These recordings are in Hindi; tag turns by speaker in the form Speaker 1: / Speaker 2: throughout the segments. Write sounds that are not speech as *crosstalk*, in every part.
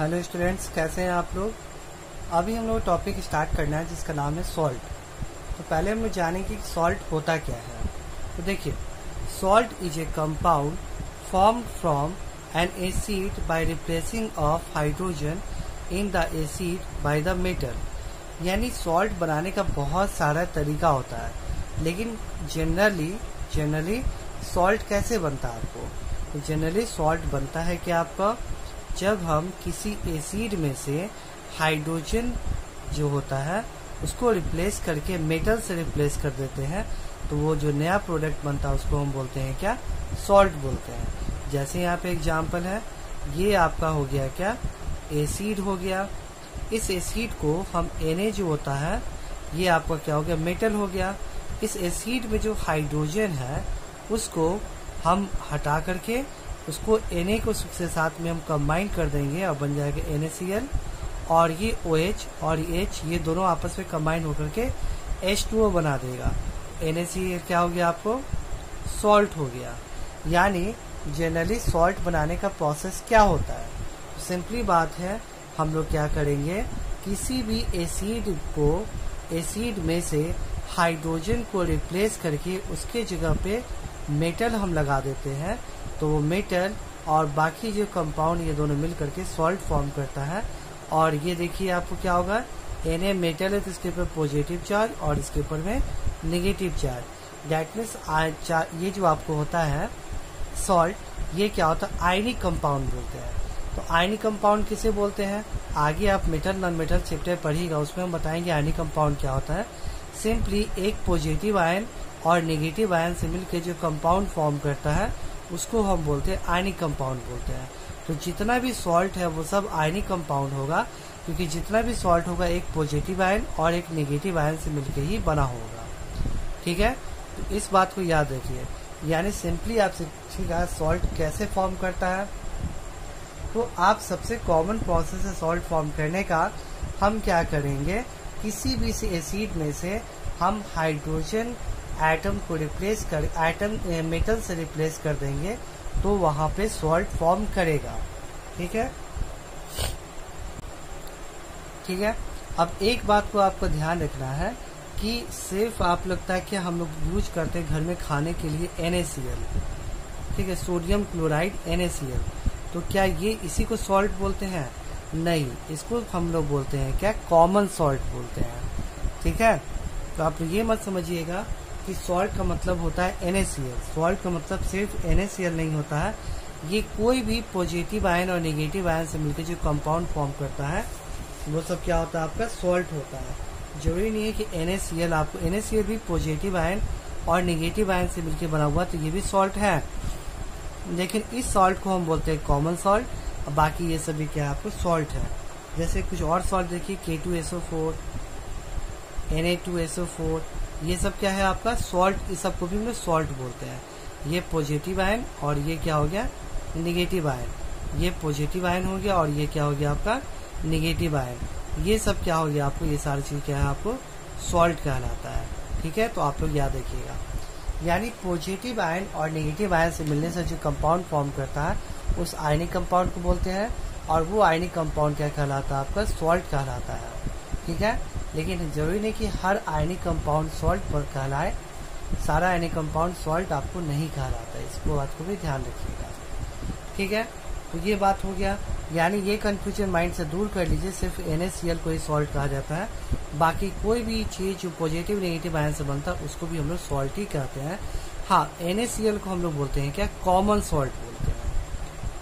Speaker 1: हेलो स्टूडेंट्स कैसे हैं आप लोग? अभी हम लोग टॉपिक स्टार्ट करना है, जिसका नाम है सॉल्ट तो पहले हम लोग जानेंगे कि सॉल्ट होता क्या है। तो देखिए salt is a compound form from an acid by replacing of hydrogen in the acid by the metal यानी सॉल्ट बनाने का बहुत सारा तरीका होता है। लेकिन जनरली जनरली सॉल्ट कैसे बनता है आपको? तो जनरली सॉल्ट बनता है कि आपका? जब हम किसी एसिड में से हाइड्रोजन जो होता है, उसको रिप्लेस करके मेटल से रिप्लेस कर देते हैं तो वो जो नया प्रोडक्ट बनता है, उसको हम बोलते हैं क्या? सॉल्ट बोलते हैं। जैसे यहाँ पे एग्ज़ाम्पल है, ये आपका हो गया क्या? एसिड हो गया। इस एसिड को हम एन जो होता है, ये आपका क्या हो गया? मेटल हो गया। इस एसिड में जो हाइड्रोजन है, उसको हम हटा करके उसको Na को के साथ में हम कंबाइन कर देंगे और बन जाएगा NaCl और ये ओ OH और H, ये दोनों आपस में कंबाइन होकर के H2O बना देगा। NaCl क्या हो गया आपको? सॉल्ट हो गया। यानी जनरली सॉल्ट बनाने का प्रोसेस क्या होता है? सिंपली बात है, हम लोग क्या करेंगे? किसी भी एसिड को एसिड में से हाइड्रोजन को रिप्लेस करके उसके जगह पे मेटल हम लगा देते हैं। तो वो मेटल और बाकी जो कंपाउंड ये दोनों मिल करके सॉल्ट फॉर्म करता है। और ये देखिए आपको क्या होगा? एन ए मेटल है तो इसके ऊपर पॉजिटिव चार्ज और इसके ऊपर में नेगेटिव चार्ज डेट मीन्स ये जो आपको होता है सॉल्ट ये क्या होता है? आयनिक कंपाउंड बोलते हैं। तो आयनिक कंपाउंड किसे बोलते हैं? आगे आप मेटल नॉन मेटल चैप्टर पढ़िएगा, उसमें हम बताएँगे आयनिक कंपाउंड क्या होता है। सिंपली एक पॉजिटिव आयन और नेगेटिव आयन से मिलकर जो कंपाउंड फॉर्म करता है उसको हम बोलते हैं आयनिक कंपाउंड बोलते हैं। तो जितना भी सॉल्ट है, वो सब आयनिक कंपाउंड होगा, क्योंकि जितना भी सॉल्ट होगा, एक पॉजिटिव आयन और एक नेगेटिव आयन से मिलकर ही बना होगा। ठीक है? तो इस बात को याद रखिए। यानी सिंपली आप सीखिएगा सॉल्ट कैसे फॉर्म करता है? तो आप सबसे कॉमन प्रोसेस है सॉल्ट फॉर्म करने का हम क्या करेंगे? किसी भी एसिड में से हम हाइड्रोजन एटम को रिप्लेस कर एटम मेटल से रिप्लेस कर देंगे तो वहाँ पे सॉल्ट फॉर्म करेगा। ठीक है? ठीक है? अब एक बात को आपको ध्यान रखना है कि सिर्फ़ आप लगता है कि हम लोग यूज़ करते हैं घर में खाने के लिए NaCl ठीक है? सोडियम क्लोराइड NaCl तो क्या ये इसी को सॉल्ट बोलते हैं? नहीं, इसको हम लोग बोलते हैं क्या? कॉमन सॉल्ट बोलते हैं। ठीक है? तो आप ये मत समझिएगा कि सॉल्ट का मतलब होता है NaCl सॉल्ट का मतलब सिर्फ़ NaCl नहीं होता है। ये कोई भी पॉजिटिव आयन और नेगेटिव आयन से मिलकर जो कंपाउंड फॉर्म करता है, वो सब क्या होता है आपका? सॉल्ट होता है। ज़रूरी नहीं है कि NaCl आपको NaCl भी पॉजिटिव आयन और नेगेटिव आयन से मिलकर बना हुआ तो ये भी सॉल्ट है। लेकिन इस सॉल्ट को हम बोलते हैं कॉमन सॉल्ट और बाकी ये सभी क्या है आपको? सॉल्ट है। जैसे कुछ और सॉल्ट देखिए K two SO four N A two SO four ये सब क्या है आपका? सॉल्ट इस सबको भी हम सॉल्ट बोलते हैं। ये पॉजिटिव आयन और ये क्या हो गया? निगेटिव आयन ये पॉजिटिव आयन हो गया और ये क्या हो गया आपका? निगेटिव आयन ये सब क्या हो गया आपको? ये सारी चीज़ क्या है आपको? सॉल्ट कहलाता है। ठीक है? तो आप लोग याद रखिएगा। यानी पॉजिटिव आयन और नेगेटिव आयन से मिलने से जो कंपाउंड फॉर्म करता है, उस आयनिक कंपाउंड को बोलते हैं और वो आयनिक कंपाउंड क्या कहलाता है आपका? सॉल्ट कहलाता है। ठीक है? लेकिन ज़रूरी नहीं कि हर आयनिक कंपाउंड सॉल्ट पर कहलाए। सारा आयनिक कंपाउंड सॉल्ट आपको नहीं कहलाता, इसको बात को भी ध्यान रखिएगा। ठीक है? तो ये बात हो गया। यानी ये कन्फ्यूज़न माइंड से दूर कर लीजिए, सिर्फ़ एन को ही सॉल्ट कहा जाता है। बाकी कोई भी चीज़ जो पॉजिटिव नेगेटिव आयन से बनता है उसको भी हम लोग सॉल्ट ही कहते हैं। हाँ एन को हम लोग बोलते हैं क्या? कॉमन सॉल्ट बोलते हैं।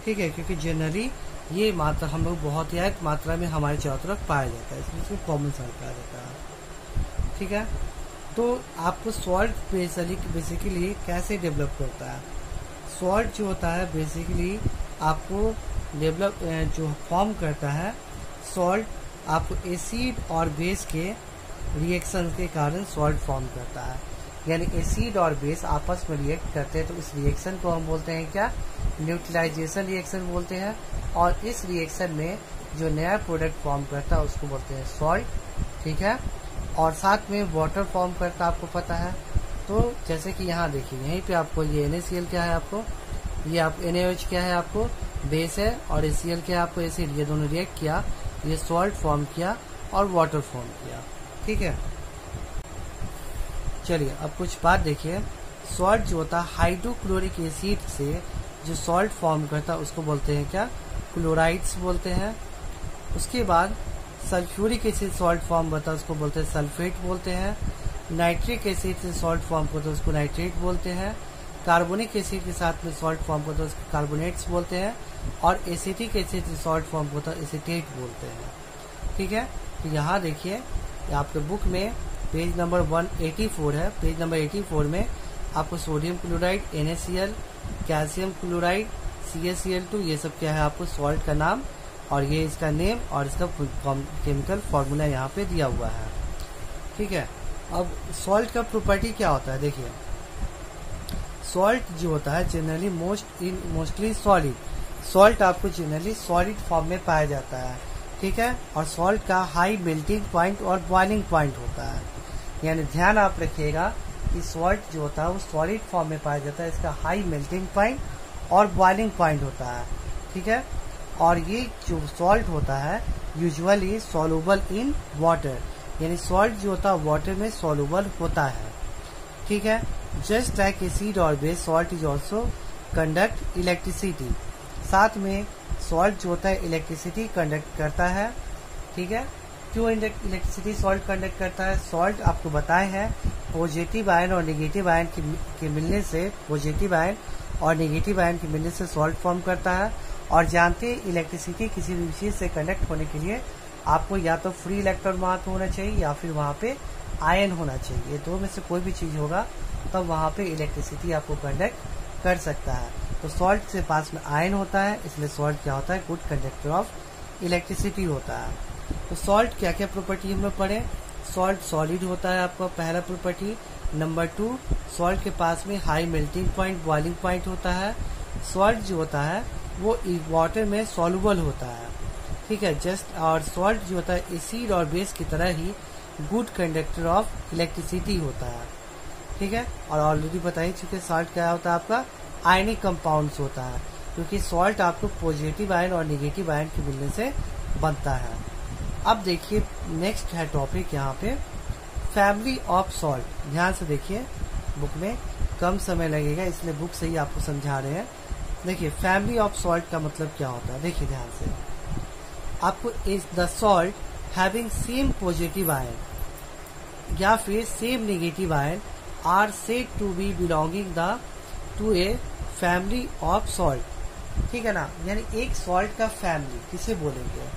Speaker 1: ठीक है? क्योंकि जनरली ये मात्रा हम लोग बहुत ही मात्रा में हमारे चारों तरफ़ पाया जाता है, इसमें इसको कॉमन सॉल्ट कहा जाता है। ठीक है? तो आपको सॉल्ट बेसिकली कैसे डेवलप करता है? सॉल्ट जो होता है बेसिकली आपको डेवलप जो फॉर्म करता है सॉल्ट आपको एसिड और बेस के रिएक्शन के कारण सॉल्ट फॉर्म करता है। यानी एसिड और बेस आपस में रिएक्ट करते हैं तो इस रिएक्शन को हम बोलते हैं क्या? न्यूट्रलाइजेशन रिएक्शन बोलते हैं और इस रिएक्शन में जो नया प्रोडक्ट फॉर्म करता है, उसको बोलते हैं सॉल्ट ठीक है? और साथ में वाटर फॉर्म करता आपको पता है? तो जैसे कि यहाँ देखिए, यहीं पे आपको ये एन क्या है आपको? ये आप एन क्या है आपको? बेस है और ए क्या है आपको? एसिड ये दोनों रिएक्ट किया, ये सॉल्ट फॉर्म किया और वाटर फॉर्म किया, ठीक है? चलिए, अब कुछ बात देखिए। सॉल्ट जो होता है हाइड्रोक्लोरिक एसिड से जो सॉल्ट फॉर्म करता है, उसको बोलते हैं क्या? क्लोराइड्स बोलते हैं। उसके बाद सल्फ्यूरिक एसिड सॉल्ट फॉर्म होता है, उसको बोलते हैं सल्फेट बोलते हैं। नाइट्रिक एसिड से सॉल्ट फॉर्म होता है, उसको नाइट्रेट बोलते हैं। कार्बोनिक एसिड के साथ में सॉल्ट फॉर्म होता है, उसको कार्बोनेट्स बोलते हैं। और एसिटिक एसिड से सॉल्ट फॉर्म होता है एसिटेट बोलते हैं। ठीक है? तो यहाँ देखिए, आपके बुक में पेज नंबर 184 है। पेज नंबर 84 में आपको sodium chloride NaCl calcium chloride CaCl2 ये सब क्या है आपको सॉल्ट का नाम और ये इसका नेम और इसका केमिकल फॉर्मूला यहाँ पे दिया हुआ है। ठीक है? अब सॉल्ट का प्रॉपर्टी क्या होता है? देखिए। सॉल्ट जो होता है generally most in mostly solid salt आपको जनरली सॉलिड फॉर्म में पाया जाता है। ठीक है? और सॉल्ट का हाई मेल्टिंग पॉइंट और बॉइलिंग पॉइंट होता है। यानी ध्यान आप रखिएगा कि सॉल्ट जो होता है वो सॉलिड फॉर्म में पाया जाता है। इसका हाई मेल्टिंग पॉइंट और बॉइलिंग पॉइंट होता है। ठीक है? और ये जो सॉल्ट होता है यूजुअली सॉलुबल इन वाटर यानी सॉल्ट जो होता है वाटर में सॉलुबल होता है। ठीक है? जस्ट लाइक एसिड और base salt is also conduct electricity साथ में सॉल्ट जो होता है इलेक्ट्रिसिटी कंडक्ट करता है। ठीक है? क्यों इलेक्ट्रिसिटी सॉल्ट कंडक्ट करता है? सॉल्ट आपको बताए हैं पॉजिटिव आयन और निगेटिव आयन के मिलने से पॉजिटिव आयन और निगेटिव आयन के मिलने से सॉल्ट फॉर्म करता है। और जानते हैं इलेक्ट्रिसिटी किसी भी चीज़ से कनेक्ट होने के लिए आपको या तो फ्री इलेक्ट्रॉन वहाँ पे होना चाहिए या फिर वहाँ पे आयन होना चाहिए। ये दो में से कोई भी चीज़ होगा, तब वहाँ पे इलेक्ट्रिसिटी आपको कंडक्ट कर सकता है। तो सॉल्ट से पास में आयन होता है, इसलिए सॉल्ट क्या होता है? गुड कंडक्टर ऑफ़ इलेक्ट्रिसिटी होता है। तो सॉल्ट क्या क्या प्रॉपर्टी लोग पढ़े? सॉल्ट सॉलिड होता है आपका पहला प्रॉपर्टी नंबर टू सॉल्ट के पास में high melting point boiling point होता है. सॉल्ट जो होता है, वो वाटर में सॉल्युबल होता है. ठीक है जस्ट और सॉल्ट जो होता है एसिड और बेस की तरह ही गुड कंडक्टर ऑफ़ इलेक्ट्रिसिटी होता है. ठीक है, और ऑलरेडी बता ही चुके सॉल्ट क्या होता है आपका? आयनिक कंपाउंड्स होता है, क्योंकि सॉल्ट आपको पॉजिटिव आयन और निगेटिव आयन के मिलने से बनता है. अब देखिए नेक्स्ट है टॉपिक यहाँ पे फैमिली ऑफ़ सॉल्ट ध्यान से देखिए बुक में कम समय लगेगा, इसलिए बुक से ही आपको समझा रहे हैं। देखिए फैमिली ऑफ़ सॉल्ट का मतलब क्या होता है? देखिए ध्यान से। आपको is the salt having same positive ion या फिर same negative ion are said to be belonging the to a family of salt ठीक है ना? यानी एक सॉल्ट का फैमिली किसे बोलेंगे?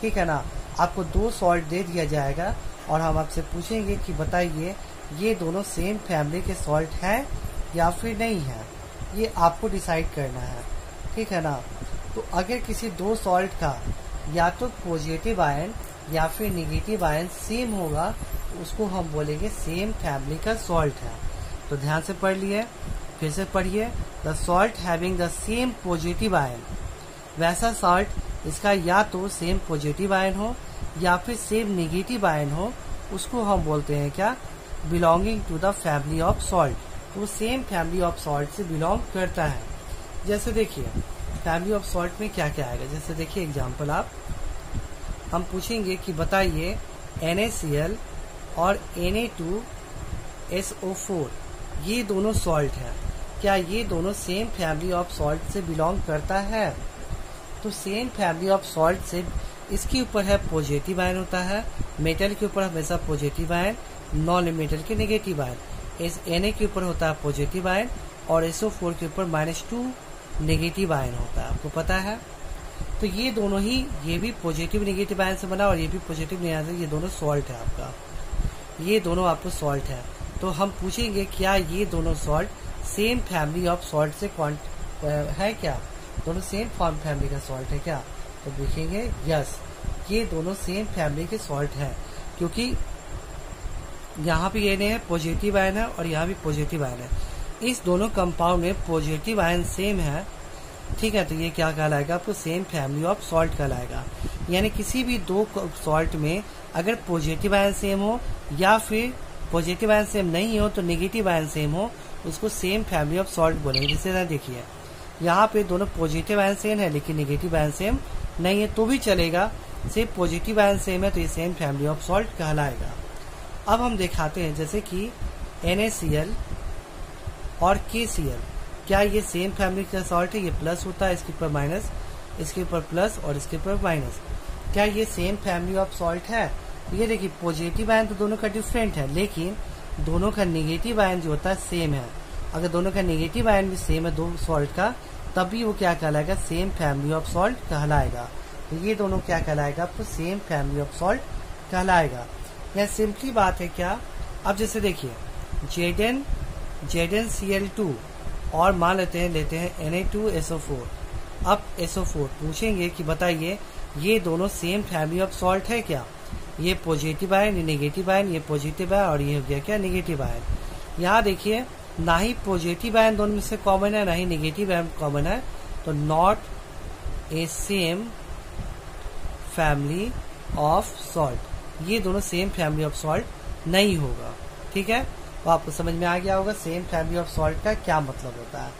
Speaker 1: ठीक है ना? आपको दो सॉल्ट दे दिया जाएगा और हम आपसे पूछेंगे कि बताइए, ये दोनों सेम फैमिली के सॉल्ट हैं या फिर नहीं है? ये आपको डिसाइड करना है, ठीक है ना? तो अगर किसी दो सॉल्ट का या तो पॉजिटिव आयन या फिर निगेटिव आयन सेम होगा तो उसको हम बोलेंगे सेम फैमिली का सॉल्ट है। तो ध्यान से पढ़ लिए, फिर से पढ़िए। The salt having the same positive ion वैसा सॉल्ट इसका या तो सेम पॉजिटिव आयन हो या फिर सेम निगेटिव आयन हो, उसको हम बोलते हैं क्या? Belonging to the family of salt तो सेम फैमिली ऑफ़ सॉल्ट से बिलोंग करता है। जैसे देखिए फैमिली ऑफ़ सॉल्ट में क्या क्या आएगा? जैसे देखिए एग्ज़ाम्पल आप। हम पूछेंगे कि बताइए NaCl और Na2SO4 ये दोनों सॉल्ट है। क्या ये दोनों सेम फैमिली ऑफ़ सॉल्ट से बिलोंग करता है? तो सेम फैमिली ऑफ़ सॉल्ट से इसके ऊपर है पॉजिटिव आयन होता है मेटल के ऊपर हमेशा पॉजिटिव आयन नॉन मेटल के नेगेटिव आयन इस एन के ऊपर होता है पॉजिटिव आयन और एसओ फोर के ऊपर माइनस टू नेगेटिव आयन होता है। आपको पता है? तो ये दोनों ही, ये भी पॉजिटिव नेगेटिव आयन से बना और ये भी पॉजिटिव नेगेटिव ये दोनों सॉल्ट है आपका। ये दोनों आपको सॉल्ट है। तो हम पूछेंगे, क्या ये दोनों salt same family of salt से है क्या? दोनों सेम फॉर्म फैमिली का सॉल्ट है क्या? तो देखेंगे। यस ये दोनों सेम फैमिली के सॉल्ट हैं, क्योंकि यहाँ भी ये है पॉजिटिव आयन है और यहाँ भी पॉजिटिव आयन है। इस दोनों कंपाउंड में पॉजिटिव आयन सेम है। ठीक है तो ये क्या कहलाएगा? आपको सेम फैमिली ऑफ़ सॉल्ट कहलाएगा। यानी किसी भी दो सॉल्ट में अगर पॉजिटिव आयन सेम हो या फिर पॉजिटिव आयन सेम नहीं हो तो नेगेटिव आयन सेम हो, उसको सेम फैमिली ऑफ़ सॉल्ट बोलेंगे। जैसे देखिए। यहाँ पे दोनों पॉजिटिव आयन सेम है, लेकिन निगेटिव आयन सेम नहीं है तो भी चलेगा। सिर्फ़ पॉजिटिव आयन सेम है तो ये सेम फैमिली ऑफ़ सॉल्ट कहलाएगा। अब हम दिखाते हैं, जैसे कि एन और के क्या ये सेम फैमिली का सॉल्ट है? ये प्लस होता है, इसके ऊपर माइनस इसके ऊपर प्लस और इसके ऊपर माइनस क्या ये सेम फैमिली ऑफ़ सॉल्ट है? ये देखिए पॉजिटिव आयन तो दोनों का डिफरेंट है, लेकिन दोनों का निगेटिव आयन जो होता है सेम है। अगर दोनों का निगेटिव आयन भी सेम है, दो सॉल्ट का तब भी वो क्या कहलाएगा? सेम फैमिली ऑफ़ सॉल्ट कहलाएगा। तो ये दोनों क्या कहलाएगा? आपको सेम फैमिली ऑफ़ सॉल्ट कहलाएगा। यह सिंपली बात है क्या? अब जैसे देखिए Z N Z N C L two और मान लेते हैं लेते हैं N A two S O four अब एस ओ फोर पूछेंगे कि बताइए, ये दोनों सेम फैमिली ऑफ़ सॉल्ट है क्या? ये पॉजिटिव आयन ये नेगेटिव आयन ये पॉजिटिव है और ये हो गया क्या नेगेटिव आयन यहाँ देखिए ना ही पॉजिटिव आयन दोनों में से कॉमन है, ना ही निगेटिव आयन कॉमन है। तो not a same family of salt ये दोनों सेम फैमिली ऑफ़ सॉल्ट नहीं होगा, ठीक है? तो आपको समझ में आ गया होगा सेम फैमिली ऑफ़ सॉल्ट का क्या मतलब होता है?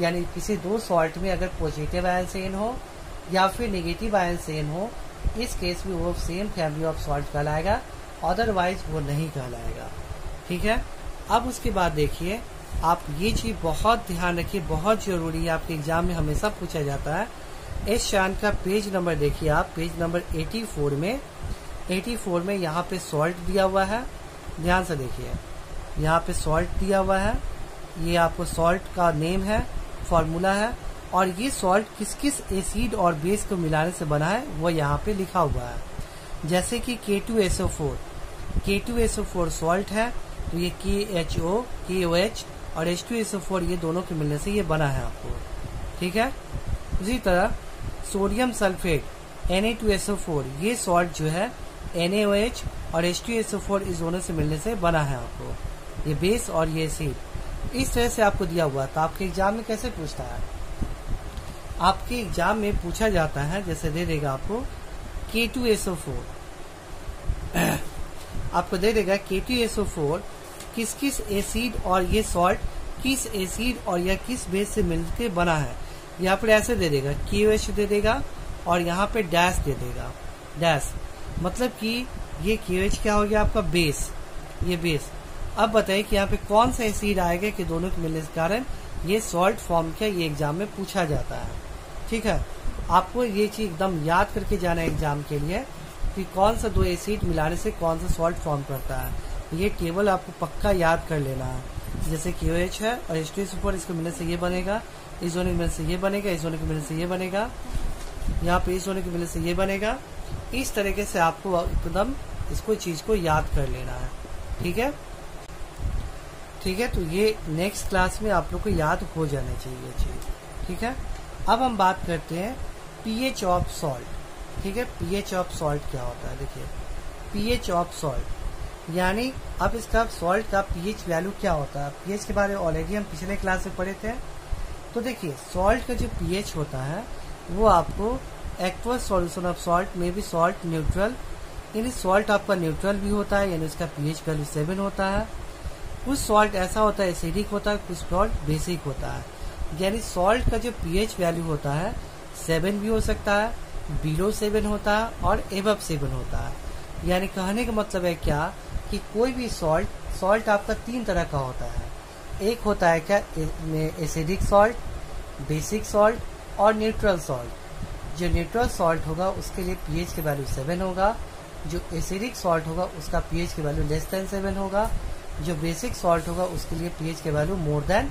Speaker 1: यानी किसी दो सॉल्ट में अगर पॉजिटिव आयन सेन हो, या फिर नेगेटिव आयन सेन हो, इस केस में वो सेम फैमिली ऑफ़ सॉल्ट कहलाएगा अदरवाइज़ वो नहीं कहलाएगा, ठीक है? अब उसके बाद देखिए, आप ये चीज़ बहुत ध्यान रखिए, बहुत ज़रूरी है, आपके एग्ज़ाम में हमेशा पूछा जाता है। इस शान का पेज नंबर देखिए आप, पेज नंबर 84 में 84 में यहाँ पे सॉल्ट दिया हुआ है। ध्यान से देखिए, यहाँ पे सॉल्ट दिया हुआ है। ये आपको सॉल्ट का नेम है फॉर्मूला है, और ये सॉल्ट किस किस एसिड और बेस को मिलाने से बना है, वो यहाँ पे लिखा हुआ है। जैसे कि K2SO4 K2SO4 सॉल्ट है तो ये K H O K O H और H two S O four ये दोनों के मिलने से ये बना है आपको। ठीक है? उसी तरह sodium sulphate N A two S O four ये सॉल्ट जो है एन ए ओ एच और H two S O four इस दोनों से मिलने से बना है आपको। ये बेस और ये एसिड इस तरह से आपको दिया हुआ तो आपके एग्ज़ाम में कैसे पूछता है? आपके एग्ज़ाम में पूछा जाता है, जैसे दे देगा आपको के टू एस ओ फोर आपको दे देगा के टू एस ओ फोर किस किस एसिड और ये सॉल्ट किस एसिड और या किस बेस से मिलकर बना है? यहाँ पर ऐसे दे देगा क्यू दे देगा और यहाँ पे डैश दे देगा। डैश मतलब कि ये क्यू क्या हो गया आपका? बेस ये बेस अब बताइए कि यहाँ पे कौन सा एसिड आएगा कि दोनों के मिलने के कारण ये सॉल्ट फॉर्म क्या ये एग्ज़ाम में पूछा जाता है। ठीक है? आपको ये चीज़ एकदम याद करके जाना है एग्ज़ाम के लिए कि कौन सा दो एसिड मिलाने से कौन सा सॉल्ट फॉर्म करता है। ये टेबल आपको पक्का याद कर लेना। है जैसे क्यू एच है और एच टी सुपर इसको मिलने से ये बनेगा, इस जोने के मिलने से ये बनेगा, इस जोने के मिलने से ये बनेगा, यहाँ पे इस जोने के मिलने से ये बनेगा। इस तरीके से आपको एकदम इसको चीज़ को याद कर लेना है। ठीक है? ठीक है तो ये नेक्स्ट क्लास में आप लोग को याद हो जाना चाहिए चीज़। ठीक है? अब हम बात करते हैं पीएच ऑफ़ सॉल्ट ठीक है? पीएच ऑफ़ सॉल्ट क्या होता है? देखिए पीएच ऑफ़ सॉल्ट यानी अब इसका सॉल्ट का पीएच वैल्यू क्या होता है? पीएच के बारे में ऑलरेडी हम पिछले क्लास में पढ़े थे। तो देखिए सॉल्ट का जो पीएच होता है, वो आपको एक्वस सॉल्यूशन ऑफ़ सॉल्ट में भी सॉल्ट न्यूट्रल यानी सॉल्ट आपका न्यूट्रल भी होता है, यानी उसका पीएच वैल्यू सेवन होता है। कुछ सॉल्ट ऐसा होता है एसिडिक होता है, कुछ सॉल्ट बेसिक होता है। यानी सॉल्ट का जो पीएच वैल्यू होता है सेवन भी हो सकता है बिलो सेवन होता है और एबव सेवन होता है। यानी कहने का मतलब है क्या? कि कोई भी सॉल्ट सॉल्ट आपका तीन तरह का होता है। एक होता है क्या एसिडिक सॉल्ट बेसिक सॉल्ट और न्यूट्रल सॉल्ट जो न्यूट्रल सॉल्ट होगा, उसके लिए पीएच के वैल्यू सेवन होगा। जो एसिडिक सॉल्ट होगा, उसका पीएच के वैल्यू लेस देन सेवन होगा। जो बेसिक सॉल्ट होगा, उसके लिए पीएच के वैल्यू मोर देन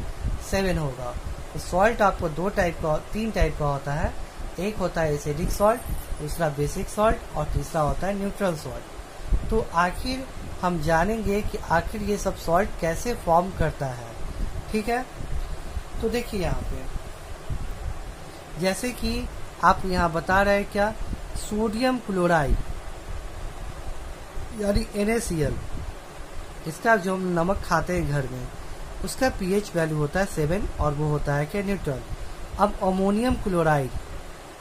Speaker 1: सेवन होगा। तो सॉल्ट आपको दो टाइप का, तीन टाइप का होता है। एक होता है एसिडिक सॉल्ट दूसरा बेसिक सॉल्ट और तीसरा होता है न्यूट्रल सॉल्ट तो आखिर हम जानेंगे कि आखिर ये सब सॉल्ट कैसे फॉर्म करता है। ठीक है? तो देखिए यहाँ पे। जैसे कि आप यहाँ बता रहे हैं क्या? सोडियम क्लोराइड यानी NaCl इसका जो हम नमक खाते हैं घर में, उसका पीएच वैल्यू होता है सेवन और वो होता है क्या न्यूट्रल अब अमोनियम क्लोराइड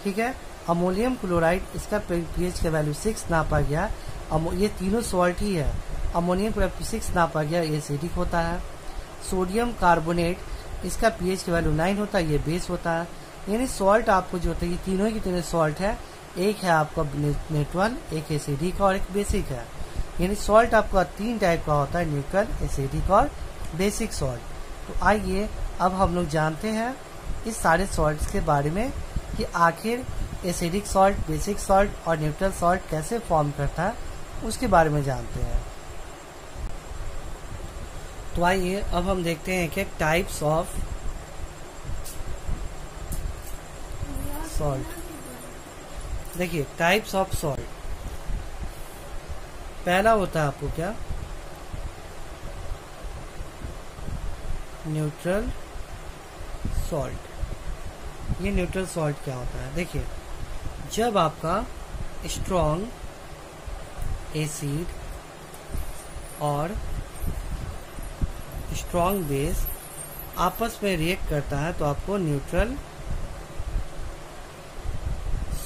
Speaker 1: ठीक है? अमोनियम क्लोराइड इसका पीएच का वैल्यू सिक्स नापा गया। ये तीनों सॉल्ट ही है। अमोनियम क्लोराइड सिक्स नापा गया एसिडिक होता है। सोडियम कार्बोनेट इसका पीएच की वैल्यू नाइन होता है, ये बेस होता है। यानी सॉल्ट आपको जो होता है, ये तीनों की तीनों सॉल्ट है। एक है आपका नेटवन एक एसिडिक और एक बेसिक है। यानी सॉल्ट आपका तीन टाइप का होता है न्यूट्रल एसिडिक और बेसिक सॉल्ट तो आइए, अब हम लोग जानते हैं इस सारे सॉल्ट्स के बारे में कि आखिर एसिडिक सॉल्ट बेसिक सॉल्ट और न्यूट्रल सॉल्ट कैसे फॉर्म करता है, उसके बारे में जानते हैं। तो आइए, अब हम देखते हैं कि टाइप्स ऑफ़ सॉल्ट देखिए टाइप्स ऑफ़ सॉल्ट पहला होता है आपको क्या? न्यूट्रल सॉल्ट ये न्यूट्रल सॉल्ट क्या होता है? देखिए, जब आपका स्ट्रॉन्ग एसिड और स्ट्रॉन्ग बेस आपस में रिएक्ट करता है तो आपको न्यूट्रल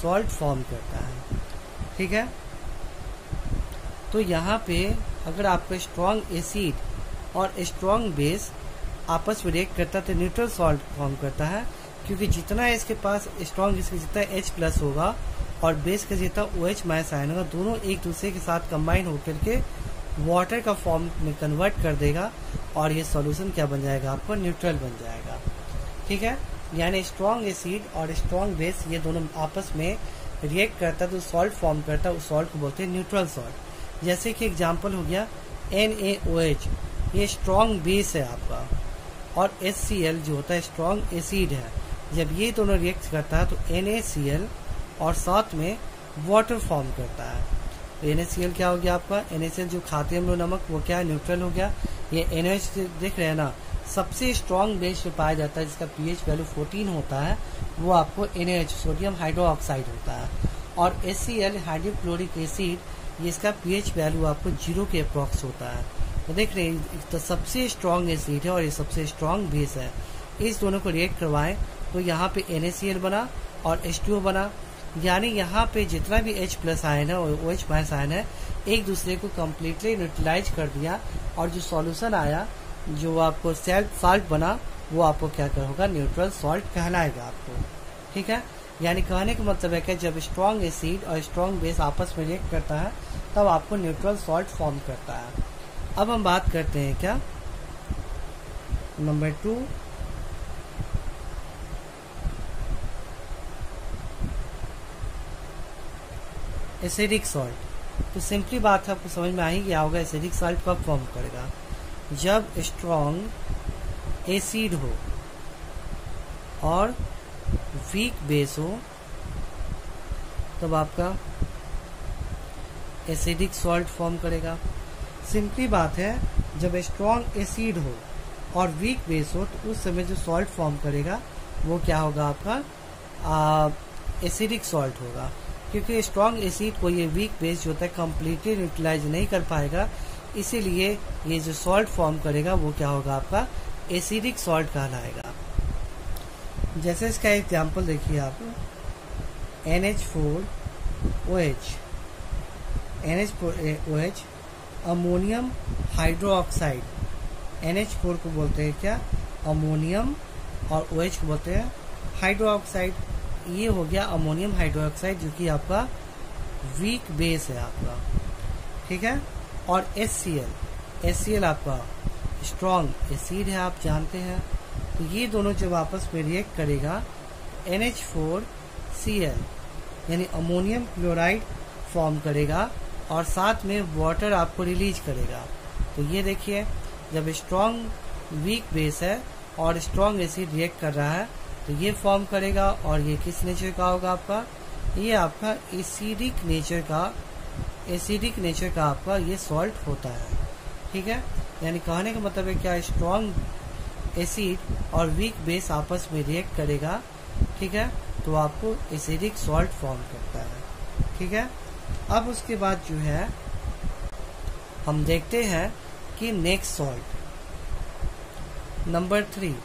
Speaker 1: सॉल्ट फॉर्म करता है। ठीक है? तो यहाँ पे अगर आपका स्ट्रॉन्ग एसिड और स्ट्रॉन्ग बेस आपस में रिएक्ट करता है तो न्यूट्रल सॉल्ट फॉर्म करता है, क्योंकि जितना इसके पास स्ट्रॉन्ग इसके जितना एच प्लस होगा और बेस का जितना ओ एच माइनस आयन होगा, दोनों एक दूसरे के साथ कंबाइन होकर के वाटर का फॉर्म में कन्वर्ट कर देगा। और ये सॉल्यूशन क्या बन जाएगा? आपको न्यूट्रल बन जाएगा। ठीक है? यानी स्ट्रॉन्ग एसिड और स्ट्रॉन्ग बेस ये दोनों आपस में रिएक्ट करता है तो सॉल्ट फॉर्म करता है, उस सॉल्ट को बोलते हैं न्यूट्रल सॉल्ट जैसे कि एग्ज़ाम्पल हो गया एन ये स्ट्रॉन्ग बेस है आपका। और एस सी एल जो होता है स्ट्रॉन्ग एसिड है। जब ये दोनों रिएक्ट करता है तो एन सी एल और साथ में वाटर फॉर्म करता है। एन क्या हो गया आपका? एन जो खाते हैं हम लोग नमक, वो क्या है? न्यूट्रल हो गया। ये एनएच देख रहे हैं ना, सबसे स्ट्रॉन्ग बेस जो पाया जाता है, जिसका पीएच वैल्यू 14 होता है, वो आपको एन सोडियम हाइड्रोक्साइड होता है। और S C L hydrochloric acid ये इसका पीएच वैल्यू आपको ज़ीरो के अप्रॉक्स होता है। तो देख रहे हैं तो सबसे स्ट्रॉन्ग एसिड है और ये सबसे स्ट्रॉन्ग बेस है। इस दोनों को रिएक्ट करवाएँ तो यहाँ पे एन बना और एच बना। यानी यहाँ पे जितना भी H प्लस आयन है और ओ OH माइनस आयन है, एक दूसरे को कम्प्लीटली न्यूट्रलाइज कर दिया और जो सॉल्यूशन आया, जो आपको सेल्फ सॉल्ट बना, वो आपको क्या होगा? न्यूट्रल सॉल्ट कहलाएगा आपको। ठीक है? यानी कहने का मतलब है कि जब स्ट्रॉन्ग एसिड और स्ट्रॉन्ग बेस आपस में रिएक्ट करता है, तब आपको न्यूट्रल सॉल्ट फॉर्म करता है। अब हम बात करते हैं क्या? नंबर टू एसिडिक सॉल्ट तो सिंपली बात आपको समझ में आ ही गया होगा एसिडिक सॉल्ट कब फॉर्म करेगा? जब स्ट्रॉन्ग एसिड हो और वीक बेस हो, तब आपका एसिडिक सॉल्ट फॉर्म करेगा। सिंपली बात है, जब स्ट्रॉन्ग एसिड हो और वीक बेस हो तो उस समय जो सॉल्ट फॉर्म करेगा, वो क्या होगा आपका? एसिडिक सॉल्ट होगा। क्योंकि स्ट्रॉन्ग एसिड को ये वीक बेस जो होता है कम्प्लीटली न्यूट्रलाइज नहीं कर पाएगा। इसीलिए ये जो सॉल्ट फॉर्म करेगा, वो क्या होगा आपका? एसिडिक सॉल्ट कहलाएगा। जैसे इसका एग्ज़ाम्पल देखिए आप। N H four O H N H O H ammonium hydroxide N H four को बोलते हैं क्या? अमोनियम और ओ एच को बोलते हैं हाइड्रोक्साइड ये हो गया अमोनियम हाइड्रोक्साइड, जो कि आपका वीक बेस है आपका। ठीक है? और S C L S C L आपका स्ट्रॉन्ग एसिड है, आप जानते हैं। तो ये दोनों जब आपस में रिएक्ट करेगा N H four C L यानी अमोनियम क्लोराइड फॉर्म करेगा, और साथ में वाटर आपको रिलीज़ करेगा। तो ये देखिए, जब स्ट्रॉन्ग वीक बेस है और स्ट्रॉन्ग एसिड रिएक्ट कर रहा है तो ये फॉर्म करेगा और ये किस नेचर का होगा आपका? ये आपका एसिडिक नेचर का एसिडिक नेचर का आपका ये सॉल्ट होता है। ठीक है? यानी कहने का मतलब है क्या? स्ट्रॉन्ग एसिड और वीक बेस आपस में रिएक्ट करेगा। ठीक है? तो आपको एसिडिक सॉल्ट फॉर्म करता है। ठीक है? अब उसके बाद जो है, हम देखते हैं कि नेक्स्ट सॉल्ट नंबर थ्री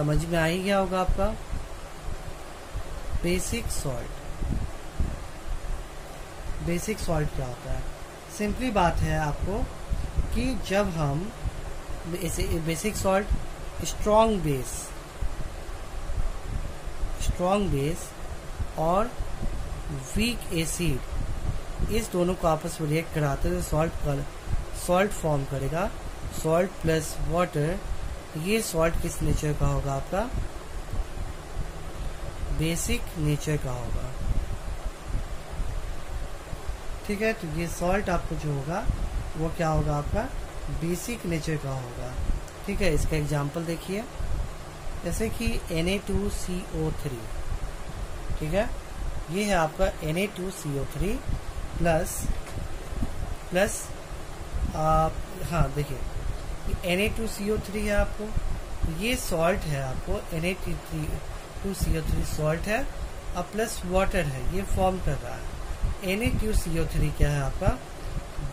Speaker 1: समझ में आ ही गया होगा आपका? बेसिक सॉल्ट बेसिक सॉल्ट क्या होता है? सिंपली बात है आपको कि जब हम basic salt strong base strong base और वीक एसिड इस दोनों को आपस में रिएक्ट कराते हुए सॉल्ट कर सॉल्ट फॉर्म करेगा। सॉल्ट प्लस वाटर ये सॉल्ट किस नेचर का होगा आपका? बेसिक नेचर का होगा। ठीक है तो ये सॉल्ट आपको जो होगा, वो क्या होगा आपका? बेसिक नेचर का होगा। ठीक है, इसका एग्ज़ाम्पल देखिए। जैसे कि Na2CO3 ठीक है? ये है आपका Na2CO3 प्लस प्लस आप हाँ देखिए। Na2CO3 है आपको। ये सॉल्ट है आपको Na2CO3 सॉल्ट है, और प्लस वाटर है, ये फॉर्म कर रहा है। Na2CO3 क्या है आपका?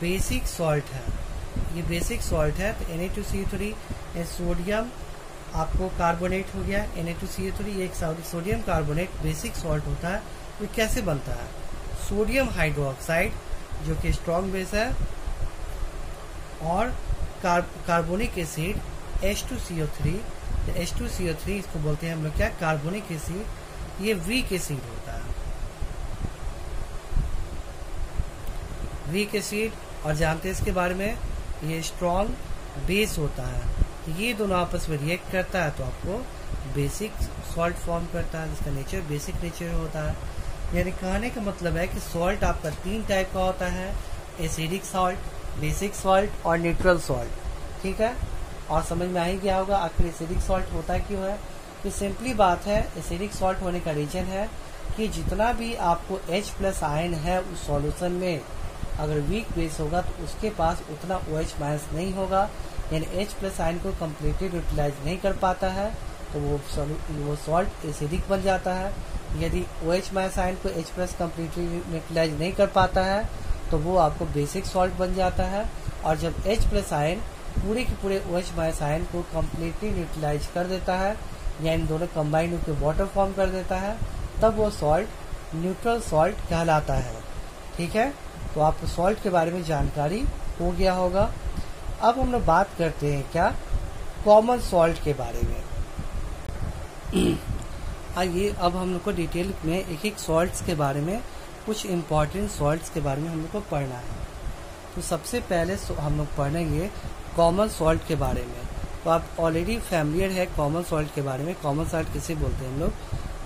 Speaker 1: बेसिक सॉल्ट है। ये बेसिक सॉल्ट है तो Na2CO3 सोडियम आपको कार्बोनेट हो गया। Na2CO3 एक सोडियम कार्बोनेट बेसिक सॉल्ट होता है। ये कैसे बनता है? सोडियम हाइड्रोक्साइड जो कि स्ट्रॉन्ग बेस है, और कार्बोनिक एसिड H2CO3 H2CO3 इसको बोलते हैं हम लोग क्या? कार्बोनिक एसिड ये वीक एसिड होता है। वीक एसिड और जानते हैं इसके बारे में? ये स्ट्रॉन्ग बेस होता है। ये दोनों आपस में रिएक्ट करता है तो आपको बेसिक सॉल्ट फॉर्म करता है, जिसका नेचर बेसिक नेचर होता है। यानी कहने का मतलब है कि सॉल्ट आपका तीन टाइप का होता है एसिडिक सॉल्ट बेसिक सॉल्ट और न्यूट्रल सॉल्ट, ठीक है? और समझ में आ ही गया होगा आखिर एसिडिक सॉल्ट होता क्यों है? तो सिंपली बात है, एसिडिक सॉल्ट होने का रीजन है कि जितना भी आपको H प्लस आयन है उस सॉल्यूशन में, अगर वीक बेस होगा तो उसके पास उतना ओ एच माइनस नहीं होगा। यानी एच प्लस आयन को कम्प्लीटली यूटिलाइज नहीं कर पाता है तो वो वो सॉल्ट एसिडिक बन जाता है। यदि ओ एच माइनस आयन को एच प्लस कम्प्लीटली यूटिलाइज नहीं कर पाता है तो वो आपको बेसिक सॉल्ट बन जाता है। और जब एच प्लस आयन पूरे के पूरे ओ एच माइनस आयन को कम्प्लीटली न्यूट्रलाइज कर देता है, या इन दोनों कंबाइंड होकर वाटर फॉर्म कर देता है, तब वो सॉल्ट न्यूट्रल सॉल्ट कहलाता है। ठीक है? तो आपको सॉल्ट के बारे में जानकारी हो गया होगा। अब हम लोग बात करते हैं क्या? कॉमन सॉल्ट के बारे में। *clears throat* आइए, अब हम लोग को डिटेल में एक एक सॉल्ट्स के बारे में कुछ इंपॉर्टेंट सॉल्ट्स के बारे में हम लोग को पढ़ना है। तो सबसे पहले हम लोग पढ़ेंगे कॉमन सॉल्ट के बारे में। तो आप ऑलरेडी फैमिलियर है कॉमन सॉल्ट के बारे में। कॉमन सॉल्ट किसे बोलते हैं हम लोग?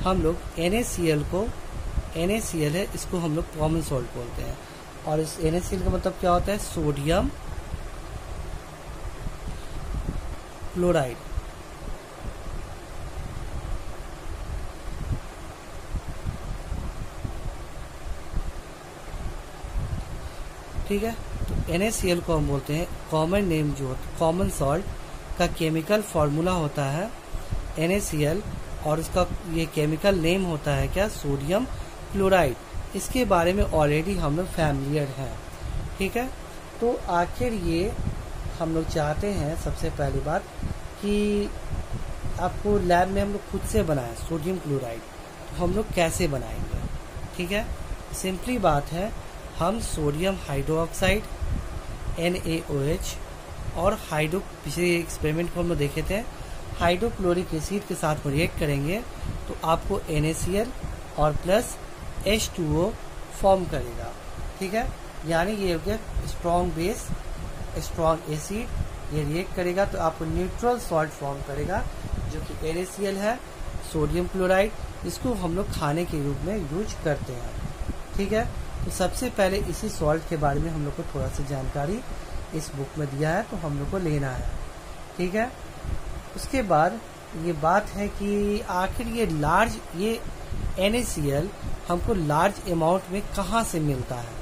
Speaker 1: हम लोग एन को एन है, इसको हम लोग कॉमन सॉल्ट बोलते हैं। और इस एन का मतलब क्या होता है? सोडियम क्लोराइड ठीक है? एन को हम बोलते हैं कॉमन नेम जो कॉमन सॉल्ट का केमिकल फॉर्मूला होता है एन और इसका ये केमिकल नेम होता है क्या? सोडियम क्लोराइड इसके बारे में ऑलरेडी हम लोग फैमिलियर हैं, ठीक है? तो आखिर ये हम लोग चाहते हैं सबसे पहली बात कि आपको लैब में हम लोग खुद से बनाएँ सोडियम क्लोराइड तो हम लोग कैसे बनाएँगे, ठीक है? सिंपली बात है हम सोडियम हाइड्रोक्साइड एन और हाइड्रो, पिछले एक्सपेरिमेंट को हम लोग देखे थे, हाइड्रोक्लोरिक एसिड के साथ रिएक्ट करेंगे तो आपको एन और प्लस H2O फॉर्म करेगा, ठीक है? यानी ये हो गया स्ट्रॉन्ग बेस स्ट्रॉन्ग एसिड ये रिएक्ट करेगा तो आपको न्यूट्रल सॉल्ट फॉर्म करेगा, जो कि एरेसियल है सोडियम क्लोराइड इसको हम लोग खाने के रूप में यूज़ करते हैं, ठीक है? तो सबसे पहले इसी सॉल्ट के बारे में हम लोग को थोड़ा सा जानकारी इस बुक में दिया है तो हम लोग को लेना है। ठीक है? उसके बाद ये बात है कि आखिर ये लार्ज ये एन हमको लार्ज अमाउंट में कहाँ से मिलता है?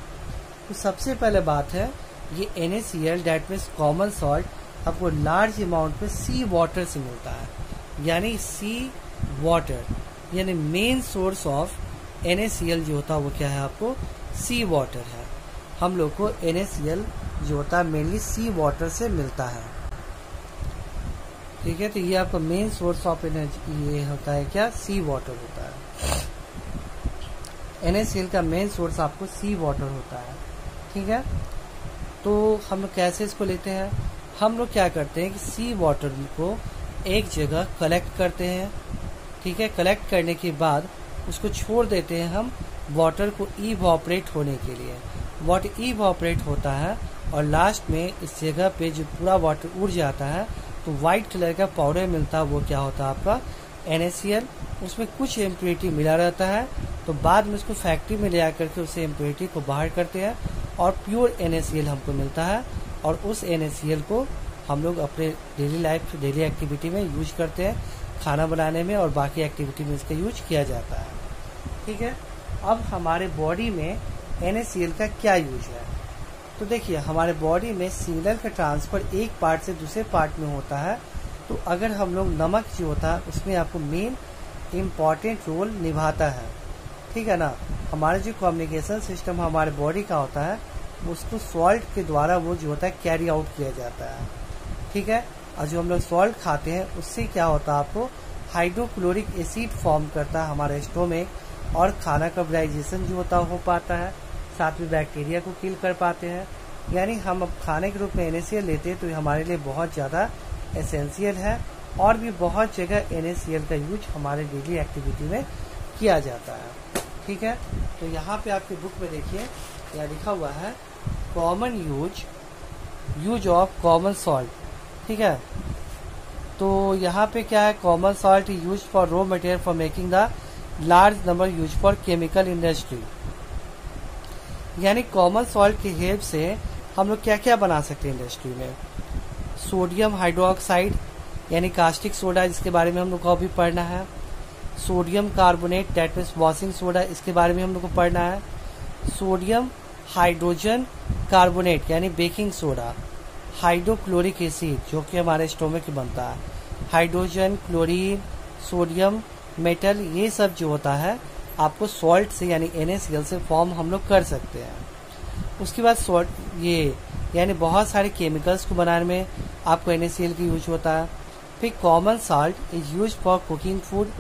Speaker 1: तो सबसे पहले बात है, ये N A C L that means common salt आपको लार्ज अमाउंट में सी वाटर से मिलता है। यानी सी वाटर यानी मेन सोर्स ऑफ़ एन जो होता है, वो क्या है आपको? सी वाटर है। हम लोग को एन जो होता है मेनली सी वाटर से मिलता है। ठीक है तो ये आपका मेन सोर्स ऑफ़ एनर्जी ये होता है क्या? सी वाटर होता है। एन का मेन सोर्स आपको सी वाटर होता है। ठीक है? तो हम लोग कैसे इसको लेते हैं? हम लोग क्या करते हैं कि सी वाटर को एक जगह कलेक्ट करते हैं। ठीक है? कलेक्ट करने के बाद उसको छोड़ देते हैं हम। वाटर को इवॉपरेट होने के लिए। वाटर ई इवॉपरेट होता है और लास्ट में इस जगह पे जो पूरा वाटर उड़ जाता है तो व्हाइट कलर का पाउडर मिलता है, वो क्या होता है आपका? एन उसमें कुछ इम्प्योरिटी मिला रहता है तो बाद में उसको फैक्ट्री में ले आकर के उसे इम्प्योरिटी को बाहर करते हैं और प्योर एन हमको मिलता है और उस एन को हम लोग अपने डेली लाइफ डेली एक्टिविटी में यूज़ करते हैं, खाना बनाने में और बाकी एक्टिविटी में इसका यूज़ किया जाता है। ठीक है? अब हमारे बॉडी में एन का क्या यूज़ है? तो देखिए, हमारे बॉडी में सिग्नल का ट्रांसफ़र एक पार्ट से दूसरे पार्ट में होता है। तो अगर हम लोग नमक जो होता है, उसमें आपको मेन इंपॉर्टेंट रोल निभाता है। ठीक है ना? हमारा जो कम्युनिकेशन सिस्टम हमारे बॉडी का होता है, उसको सॉल्ट के द्वारा वो जो होता है कैरी आउट किया जाता है। ठीक है? और जो हम लोग सॉल्ट खाते हैं, उससे क्या होता है आपको? हाइड्रोक्लोरिक एसिड फॉर्म करता है हमारे स्टोमिक और खाना का डाइजेशन जो होता हो पाता है, साथ में बैक्टीरिया को किल कर पाते हैं। यानी हम अब खाने के रूप में एन लेते हैं तो हमारे लिए बहुत ज़्यादा एसेंशियल है और भी बहुत जगह एन का यूज़ हमारे डेली एक्टिविटी में किया जाता है। ठीक है? तो यहाँ पे आपकी बुक में देखिए, यहाँ लिखा हुआ है common use use of common salt ठीक है? तो यहाँ पे क्या है? Common salt use for raw material for making the large number use for chemical industry यानी कॉमन सॉल्ट की हेल्प से हम लोग क्या क्या बना सकते हैं इंडस्ट्री में? सोडियम हाइड्रोक्साइड यानी कास्टिक सोडा जिसके बारे में हम लोग को अभी पढ़ना है। Sodium carbonate that means washing soda इसके बारे में हम लोग को पढ़ना है। सोडियम हाइड्रोजन कार्बोनेट यानी बेकिंग सोडा हाइड्रोक्लोरिक एसिड जो कि हमारे स्टोमक बनता है। हाइड्रोजन क्लोरीन सोडियम मेटल ये सब जो होता है आपको सॉल्ट से यानी एन से फॉर्म हम लोग कर सकते हैं। उसके बाद सॉल्ट ये यानी बहुत सारे केमिकल्स को बनाने में आपको एन का यूज़ होता है। फिर common salt is use for cooking food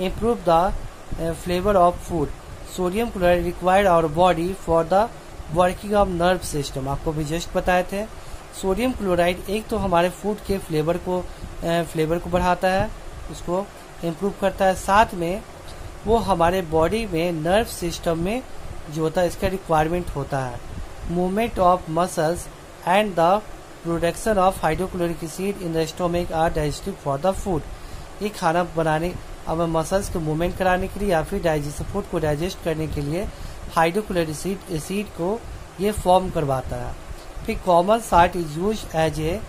Speaker 1: improve the flavour of food sodium chloride required our body for the working of nerve system आपको भी जस्ट बताए थे। सोडियम क्लोराइड एक तो हमारे फ़ूड के फ्लेवर को फ्लेवर uh, को बढ़ाता है। उसको इम्प्रूव करता है। साथ में वो हमारे बॉडी में नर्व सिस्टम में जो होता है, इसका रिक्वायरमेंट होता है। Movement of muscles and the production of hydrochloric acid in the stomach or digestive for the food ये खाना बनाने, अब मसल्स को मूवमेंट कराने के लिए या फिर डाइजेस्ट फ़ूड को डाइजेस्ट करने के लिए हाइड्रोक्लोरिक एसिड एसिड को ये फॉर्म करवाता है। फिर common salt is use as a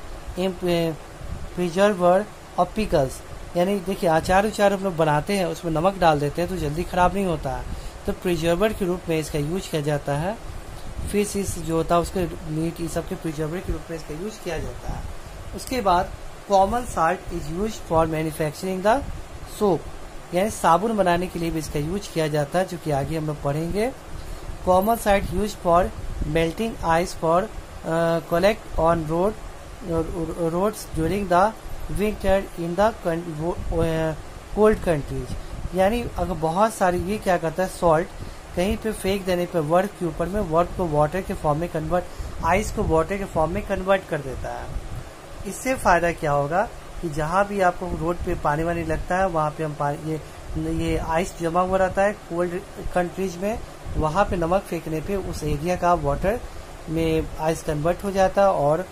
Speaker 1: preserver of pickles यानी देखिए अचार उचार हम लोग बनाते हैं, उसमें नमक डाल देते हैं तो जल्दी खराब नहीं होता। है तो प्रिजर्वर के रूप में इसका यूज़ किया जाता है। फ़िश इस जो होता है, उसके मीट ये सब के प्रिजर्वर के रूप में इसका यूज़ किया जाता है। उसके बाद common salt is use for manufacturing the soap यानी साबुन बनाने के लिए भी इसका यूज़ किया जाता है, जो कि आगे हम लोग पढ़ेंगे। Common salt use for melting ice for collect on road roads during the winter in cold countries यानी अगर बहुत सारी, ये क्या करता है सॉल्ट कहीं पे फेंक देने पे वर्क के ऊपर में वर्क को वाटर के फॉर्म में कन्वर्ट आइस को वाटर के फॉर्म में कन्वर्ट कर देता है। इससे फ़ायदा क्या होगा कि जहाँ भी आपको रोड पे पानी वानी लगता है, वहाँ पे हम पानी ये ये आइस जमा हुआ रहता है कोल्ड कंट्रीज़ में, वहाँ पे नमक फेंकने पे उस एरिया का वाटर में आइस कन्वर्ट हो जाता है और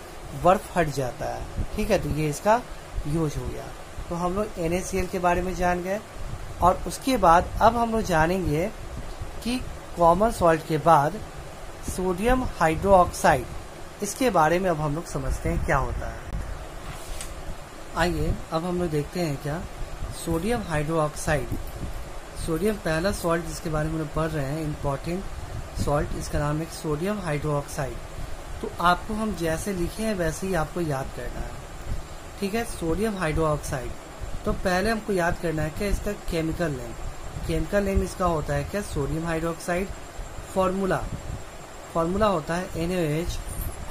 Speaker 1: बर्फ़ हट जाता है। ठीक है तो ये इसका यूज़ हो गया। तो हम लोग एन के बारे में जान गए और उसके बाद अब हम लोग जानेंगे कि कॉमन सॉल्ट के बाद सोडियम हाइड्रोक्साइड इसके बारे में अब हम लोग समझते हैं क्या होता है। आइए, अब हम लोग देखते हैं क्या? सोडियम हाइड्रोक्साइड सोडियम पहला सॉल्ट जिसके बारे में हम पढ़ रहे हैं इम्पोर्टेंट सॉल्ट इसका नाम है सोडियम हाइड्रोक्साइड तो आपको हम जैसे लिखे हैं, वैसे ही आपको याद करना है। ठीक है? सोडियम हाइड्रोक्साइड तो पहले हमको याद करना है क्या इसका केमिकल नेम केमिकल नेम इसका होता है क्या? सोडियम हाइड्रोक्साइड फॉर्मूला फॉर्मूला होता है एन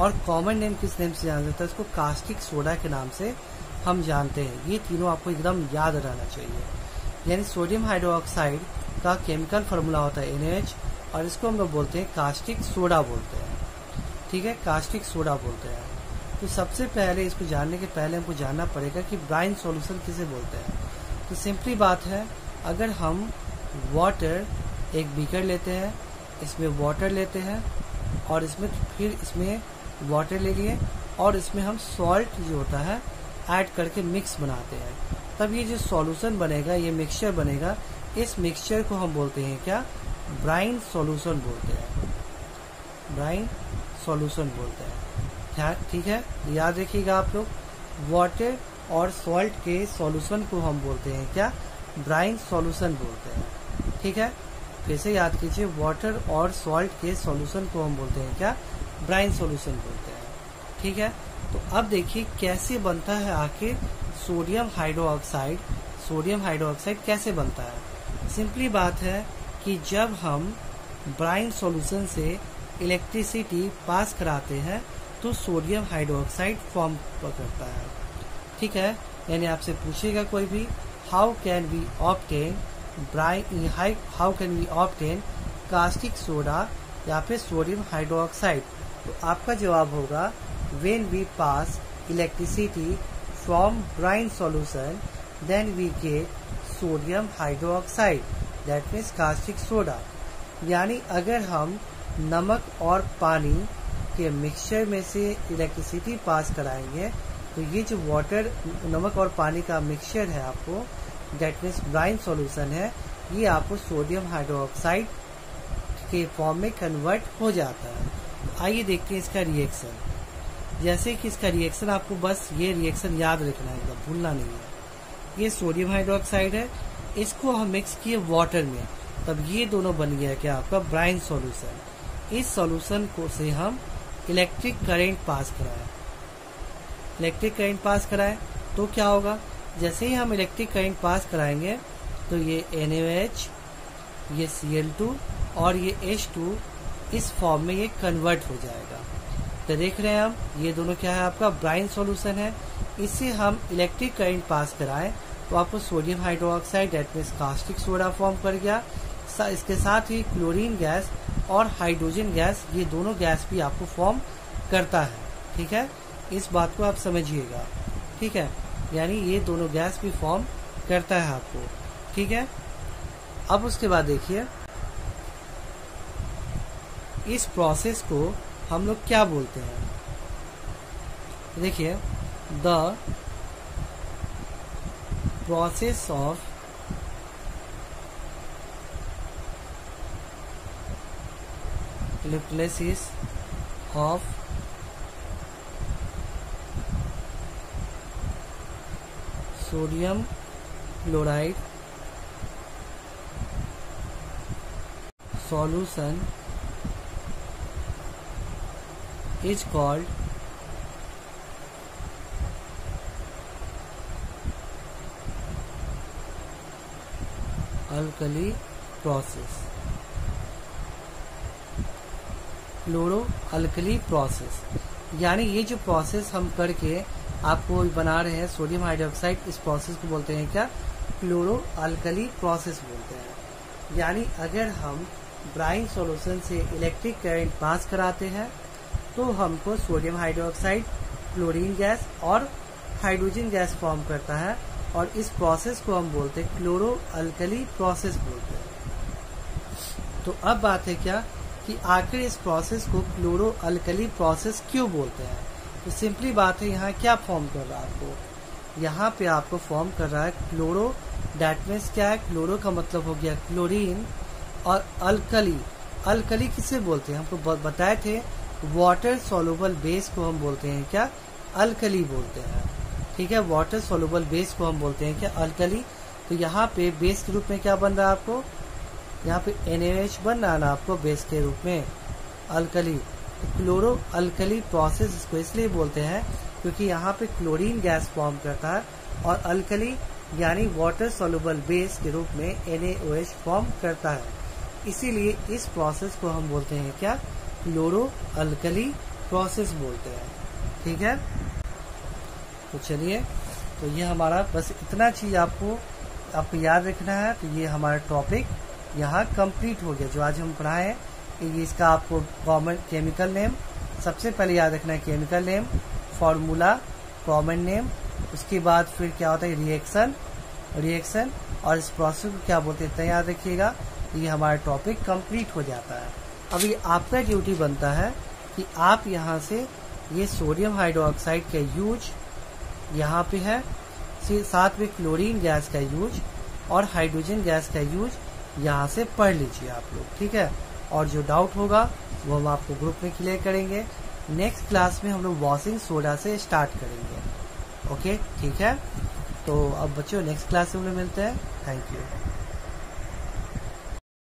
Speaker 1: और कॉमन नेम किस नेम से जाना जाता है? इसको कास्टिक सोडा के नाम से हम जानते हैं। ये तीनों आपको एकदम याद रहना चाहिए। यानी सोडियम हाइड्रोक्साइड का केमिकल फार्मूला होता है एन और इसको हम लोग बोलते हैं कास्टिक सोडा बोलते हैं। ठीक है? कास्टिक सोडा बोलते हैं। तो सबसे पहले इसको जानने के पहले हमको जानना पड़ेगा कि ब्राइन सॉल्यूशन किसे बोलते हैं। तो सिंपली बात है, अगर हम वाटर एक बीकर लेते हैं, इसमें वाटर लेते हैं, और इसमें फिर इसमें वाटर ले लिए, और इसमें हम सॉल्ट जो होता है ऐड करके मिक्स बनाते हैं। तब ये जो सॉल्यूशन बनेगा, ये मिक्सचर बनेगा, इस मिक्सचर को हम बोलते हैं क्या? ब्राइन सॉल्यूशन बोलते हैं। ब्राइन सॉल्यूशन बोलते हैं। ठीक है? याद रखिएगा आप लोग वाटर और सॉल्ट के सॉल्यूशन को हम बोलते हैं क्या? ब्राइन सॉल्यूशन बोलते हैं, ठीक है? फिर से याद कीजिए वाटर और सॉल्ट के सॉल्यूशन को हम बोलते हैं क्या? ब्राइन सॉल्यूशन बोलते हैं, ठीक है? तो अब देखिए कैसे बनता है आखिर सोडियम हाइड्रोक्साइड सोडियम हाइड्रोक्साइड कैसे बनता है? सिंपली बात है कि जब हम ब्राइन सॉल्यूशन से इलेक्ट्रिसिटी पास कराते हैं तो सोडियम हाइड्रोक्साइड फॉर्म करता है। ठीक है? यानी आपसे पूछेगा कोई भी how can we obtain brine how can we obtain caustic soda या फिर सोडियम हाइड्रोक्साइड? तो आपका जवाब होगा, when we pass electricity from brine solution, then we get sodium hydroxide that means caustic soda यानी अगर हम नमक और पानी के मिक्सचर में से इलेक्ट्रिसिटी पास कराएँगे। तो ये जो वाटर नमक और पानी का मिक्सचर है आपको डेट मीन्स ब्राइन सॉल्यूशन है, ये आपको सोडियम हाइड्रोक्साइड के फॉर्म में कन्वर्ट हो जाता है। आइए देखते हैं इसका रिएक्शन जैसे कि इसका रिएक्शन आपको बस ये रिएक्शन याद रखना है भूलना नहीं है। ये सोडियम हाइड्रोक्साइड है, इसको हम मिक्स किए वाटर में। तब ये दोनों बन गया क्या आपका ब्राइन सॉल्यूशन इस सॉल्यूशन को से हम इलेक्ट्रिक करंट पास कराए इलेक्ट्रिक करंट पास कराए तो क्या होगा? जैसे ही हम इलेक्ट्रिक करंट पास कराएँगे तो ये NH ये Cl2 और ये H2 इस फॉर्म में ये कन्वर्ट हो जाएगा। तो देख रहे हैं हम, ये दोनों क्या है आपका? ब्राइन सॉल्यूशन है। इससे हम इलेक्ट्रिक करंट पास कराएँ तो आपको sodium hydroxide that mean caustic soda form कर गया। इसके साथ ही क्लोरीन गैस और हाइड्रोजन गैस ये दोनों गैस भी आपको फॉर्म करता है, ठीक है? इस बात को आप समझिएगा, ठीक है? यानी ये दोनों गैस भी फॉर्म करता है आपको, ठीक है? अब उसके बाद देखिए, इस प्रोसेस को हम लोग क्या बोलते हैं? देखिए the process of Laplace's of sodium chloride solution is called alkali process. Chloro alkali process यानी ये जो प्रोसेस हम करके आपको बना रहे हैं सोडियम हाइड्रोक्साइड इस प्रोसेस को बोलते हैं क्या? क्लोरो अल्कली प्रोसेस बोलते हैं। यानी अगर हम ब्राइन सॉल्यूशन से इलेक्ट्रिक करंट पास कराते हैं तो हमको सोडियम हाइड्रोक्साइड क्लोरीन गैस और हाइड्रोजन गैस फॉर्म करता है और इस प्रोसेस को हम बोलते हैं क्लोरो अल्कली प्रोसेस बोलते हैं। तो अब बात है क्या? कि आखिर इस प्रोसेस को क्लोरो अल्कली प्रोसेस क्यों बोलते हैं? तो सिंपली बात है, यहाँ क्या फॉर्म कर रहा है आपको? यहाँ पे आपको फॉर्म कर रहा है क्लोरो डेट मीन्स क्या है? क्लोरो का मतलब हो गया क्लोरीन और अल्कली अल्कली किसे बोलते हैं? हमको बताए थे वाटर सोलुबल बेस को हम बोलते हैं क्या? अल्कली बोलते हैं। ठीक है? वाटर सोलुबल बेस को हम बोलते हैं क्या? अल्कली तो यहाँ पे बेस के रूप में क्या बन रहा है आपको? यहाँ पे एन बन रहा ना आपको बेस के रूप में अल्कली तो क्लोरो अल्कली प्रोसेस इसको इसलिए बोलते हैं क्योंकि यहाँ पे क्लोरीन गैस फॉर्म करता है और अल्कली यानी वाटर सोलुबल बेस के रूप में एन फॉर्म करता है। इसीलिए इस प्रोसेस को हम बोलते हैं क्या? क्लोरो अल्कली प्रोसेस बोलते हैं। ठीक है? तो चलिए तो ये हमारा बस इतना चीज़ आपको आपको याद रखना है। तो ये हमारा टॉपिक यहाँ कंप्लीट हो गया, जो आज हम पढ़ाए हैं ये इसका आपको कॉमन केमिकल नेम सबसे पहले याद रखना है chemical name formula common name उसके बाद फिर क्या होता है रिएक्शन रिएक्शन और इस प्रोसेस को क्या बोलते हैं याद रखिएगा, ये हमारा टॉपिक कंप्लीट हो जाता है। अभी आपका ड्यूटी बनता है कि आप यहाँ से ये सोडियम हाइड्रोक्साइड का यूज़ यहाँ पे है, साथ में क्लोरीन गैस का यूज़ और हाइड्रोजन गैस का यूज़ यहाँ से पढ़ लीजिए आप लोग, ठीक है? और जो डाउट होगा, वो हम आपको ग्रुप में क्लियर करेंगे। नेक्स्ट क्लास में हम लोग वॉशिंग सोडा से स्टार्ट करेंगे। ओके ठीक है? तो अब बच्चों नेक्स्ट क्लास में हम लोग मिलते हैं। Thank you